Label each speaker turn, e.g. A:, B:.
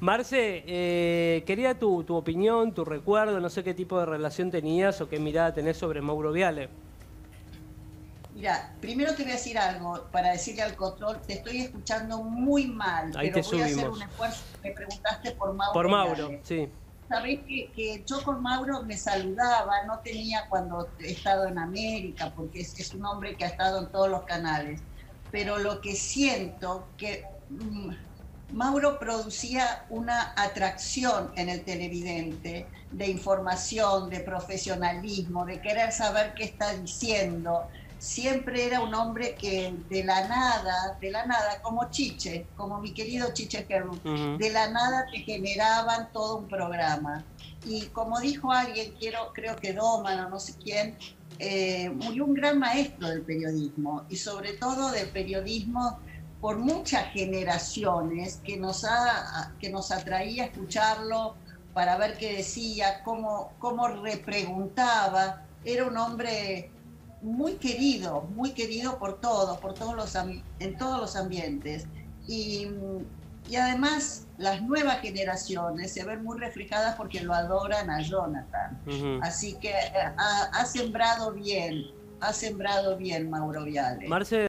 A: Marce, eh, quería tu, tu, opinión, tu recuerdo, no sé qué tipo de relación tenías o qué mirada tenés sobre Mauro Viale.
B: Mira, primero te voy a decir algo para decirle al control, te estoy escuchando muy mal,
A: Ahí
B: pero
A: te
B: voy a
A: subimos.
B: hacer un esfuerzo. Me preguntaste por Mauro.
A: Por Mauro,
B: Viale.
A: sí.
B: Sabés que, que yo con Mauro me saludaba, no tenía cuando he estado en América, porque es, es un hombre que ha estado en todos los canales. Pero lo que siento que mm, Mauro producía una atracción en el televidente de información, de profesionalismo, de querer saber qué está diciendo. Siempre era un hombre que de la nada, de la nada, como Chiche, como mi querido Chiche Herrú,
A: Ujú.
B: de la nada te generaban todo un programa. Y como dijo alguien, quiero, creo que Doman o no sé quién, eh, murió un gran maestro del periodismo y sobre todo del periodismo por muchas generaciones que nos, ha, que nos atraía a escucharlo para ver qué decía, cómo, cómo repreguntaba. Era un hombre muy querido, muy querido por todos, por todos los, en todos los ambientes. Y, y además las nuevas generaciones se ven muy reflejadas porque lo adoran a Jonathan. Así que eh, ha, ha sembrado bien, ha sembrado bien Mauro Viale.
A: Marce,